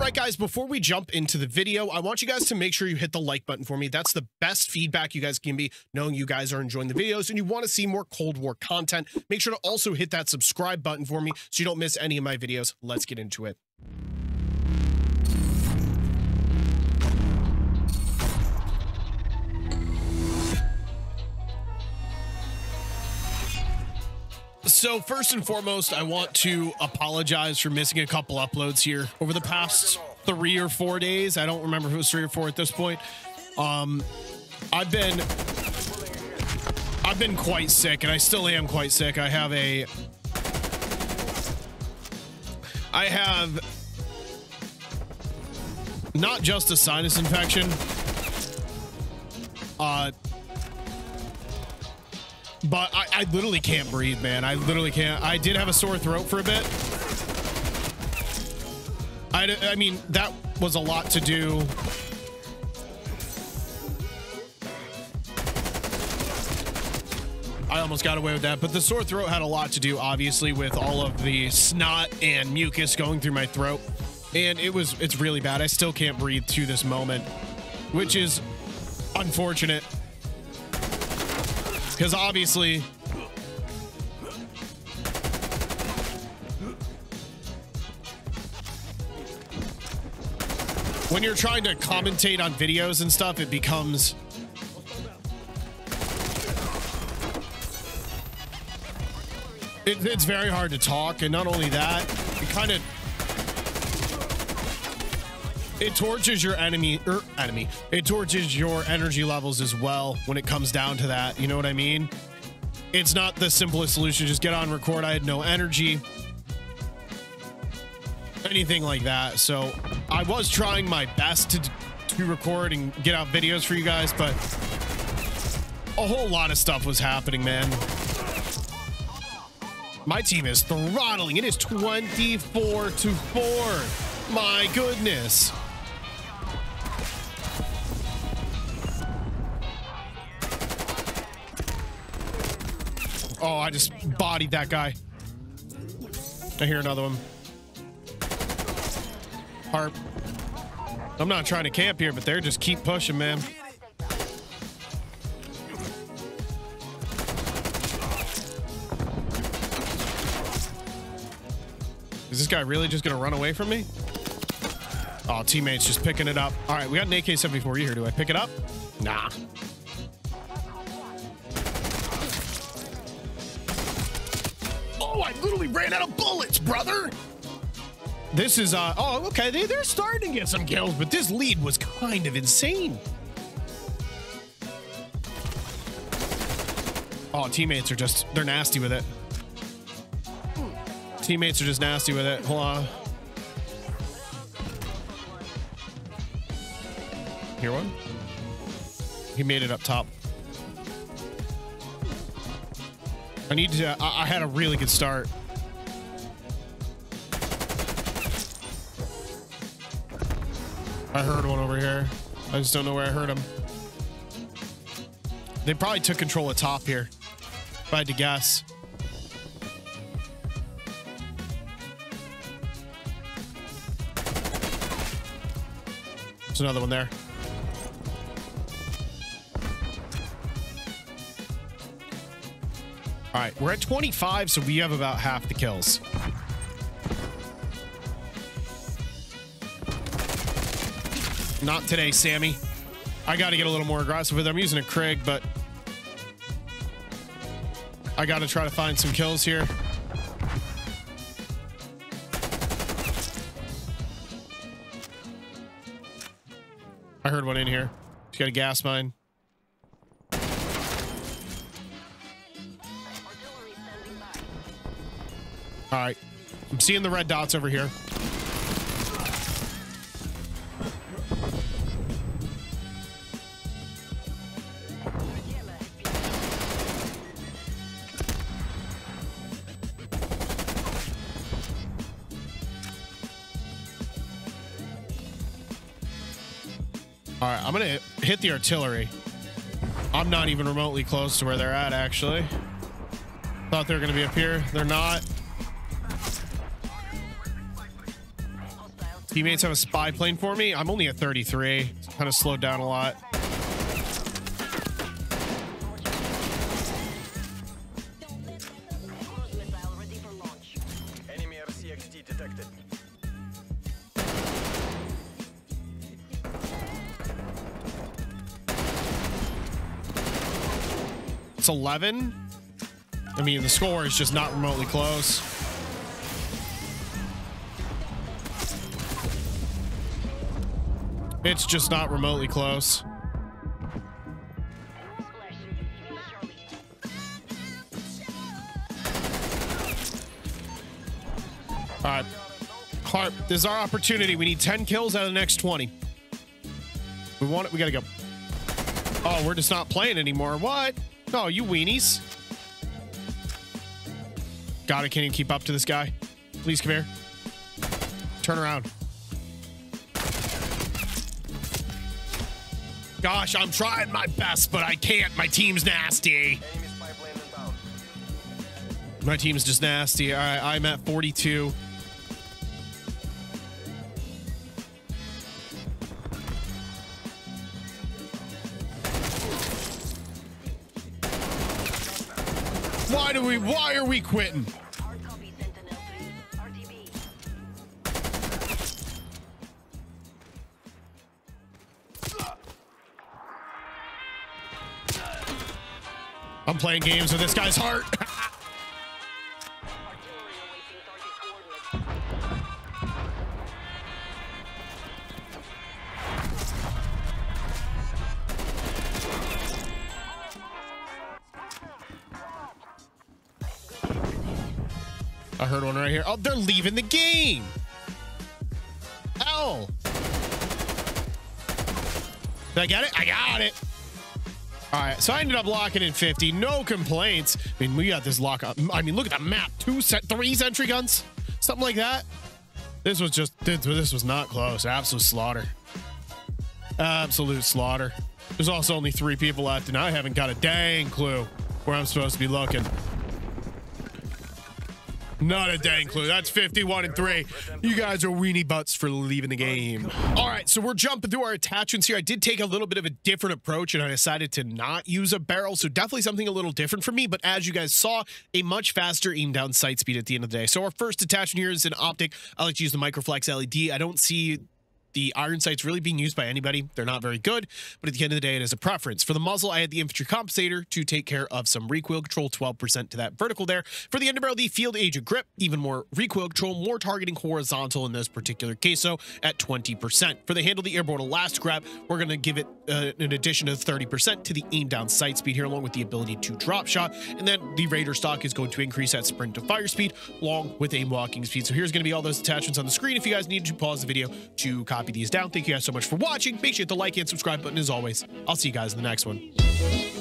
right, guys, before we jump into the video, I want you guys to make sure you hit the like button for me. That's the best feedback you guys can be, knowing you guys are enjoying the videos and you want to see more Cold War content. Make sure to also hit that subscribe button for me so you don't miss any of my videos. Let's get into it. So first and foremost, I want to apologize for missing a couple uploads here over the past three or four days. I don't remember if it was three or four at this point. Um, I've been I've been quite sick, and I still am quite sick. I have a I have not just a sinus infection. Uh, but I, I literally can't breathe, man. I literally can't. I did have a sore throat for a bit. I, I mean, that was a lot to do. I almost got away with that, but the sore throat had a lot to do, obviously, with all of the snot and mucus going through my throat. And it was, it's really bad. I still can't breathe to this moment, which is unfortunate because obviously when you're trying to commentate on videos and stuff, it becomes it, it's very hard to talk, and not only that, it kind of it torches your enemy er, enemy. It torches your energy levels as well when it comes down to that. You know what i mean? It's not the simplest solution. Just get on record. I had no energy. Anything like that. So i was trying my best to to record and get out videos for you guys but a whole lot of stuff was happening man. My team is throttling. It is 24 to 4 my goodness Oh, I just bodied that guy. I hear another one. Harp. I'm not trying to camp here, but they're just keep pushing, man. Is this guy really just gonna run away from me? Oh, teammates just picking it up. All right, we got an AK-74 here. Do I pick it up? Nah. Literally ran out of bullets, brother. This is, uh, oh, okay. They, they're starting to get some kills, but this lead was kind of insane. Oh, teammates are just, they're nasty with it. Teammates are just nasty with it. Hold on. Here one. He made it up top. I need to, I, I had a really good start. I heard one over here. I just don't know where I heard him. They probably took control of top here. If I had to guess. There's another one there. All right, we're at 25, so we have about half the kills. Not today, Sammy. I got to get a little more aggressive with it. I'm using a Krig, but I got to try to find some kills here. I heard one in here. He's got a gas mine. All right. I'm seeing the red dots over here. All right, I'm going to hit the artillery. I'm not even remotely close to where they're at, actually. Thought they were going to be up here. They're not. Teammates have a spy plane for me. I'm only at 33. Kind of slowed down a lot. It's 11. I mean, the score is just not remotely close. It's just not remotely close. All right. Harp, this is our opportunity. We need 10 kills out of the next 20. We want it. We got to go. Oh, we're just not playing anymore. What? No, you weenies. God, I can't even keep up to this guy. Please come here. Turn around. Gosh, I'm trying my best, but I can't. My team's nasty. My team's just nasty. All right, I'm at 42. Why do we, why are we quitting? I'm playing games with this guy's heart. I heard one right here. Oh, they're leaving the game. Hell. Did I get it? I got it. All right, so I ended up locking in 50. No complaints. I mean, we got this lock up. I mean, look at the map. Two set, three sentry guns, something like that. This was just, this was not close. Absolute slaughter. Absolute slaughter. There's also only three people left, and I haven't got a dang clue where I'm supposed to be looking. Not a dang clue. That's 51 and 3. You guys are weenie butts for leaving the game. All right, so we're jumping through our attachments here. I did take a little bit of a different approach and I decided to not use a barrel. So definitely something a little different for me. But as you guys saw, a much faster aim down sight speed at the end of the day. So our first attachment here is an optic. I like to use the Microflex LED. I don't see the iron sights really being used by anybody. They're not very good, but at the end of the day, it is a preference. For the muzzle, I had the infantry compensator to take care of some recoil control, 12% to that vertical there. For the underbarrel, the field agent grip, even more recoil control, more targeting horizontal in this particular case, so at 20%. For the handle, the Airborne Elastic Wrap, we're going to give it uh, an addition of 30% to the aim down sight speed here, along with the ability to drop shot. And then the Raider stock is going to increase that sprint to fire speed, along with aim walking speed. So here's going to be all those attachments on the screen. If you guys need to pause the video to copy these down, thank you guys so much for watching. Make sure to hit the like and subscribe button as always. I'll see you guys in the next one.